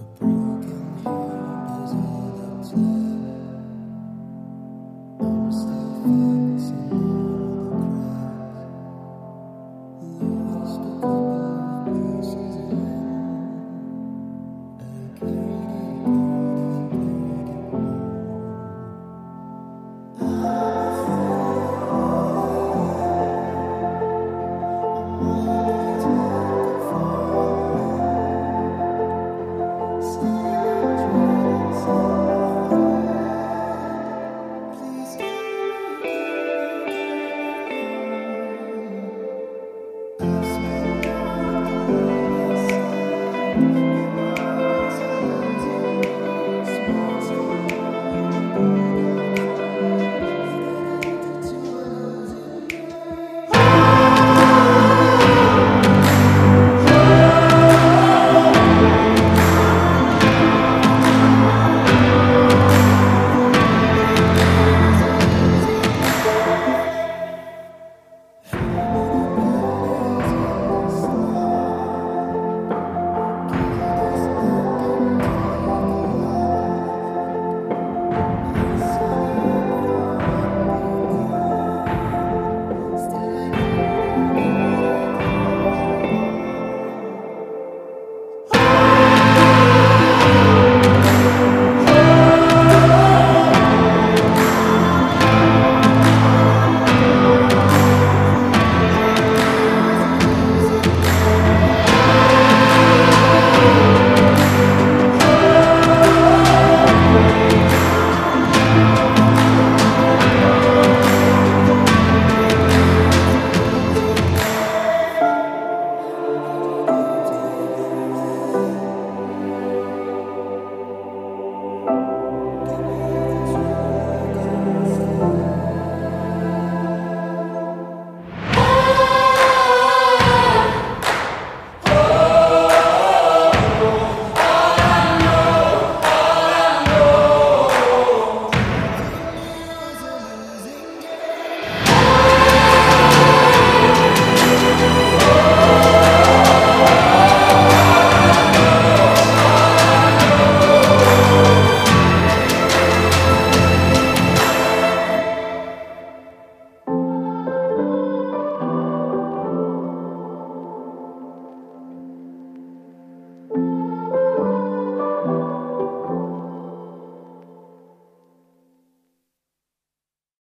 a bruise.